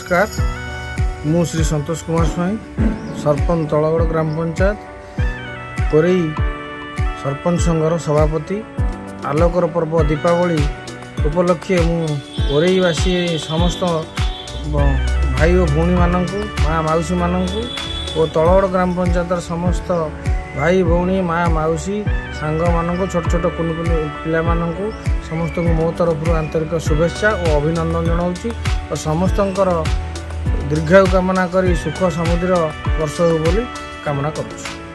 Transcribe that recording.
नमस्कार मु श्री संतोष कुमार स्वाई सरपंच तलगढ ग्राम पंचायत कोरी सरपंच संघର सभापति आलोकर पर्व दीपावली उपलक्षे म कोरी समस्त भाई व भउनी माननकु मा माउसी माननकु ओ ग्राम पंचायतर समस्त भाई भउनी मा माउसी संग माननकु छोट छोट कुनकुनी इप्ले माननकु ସମସ୍ତଙ୍କୁ ମୋ ତରଫରୁ ଆନ୍ତରିକ ଶୁଭେଚ୍ଛା ଓ ଅଭିନନ୍ଦନ ଜଣାଉଛି ଓ ସମସ୍ତଙ୍କର ଦୀର୍ଘାୟୁ କାମନା କରି ସୁଖ ସମୃଦ୍ଧିର ବର୍ଷ ହେଉ ବୋଲି କାମନା କରୁଛୁ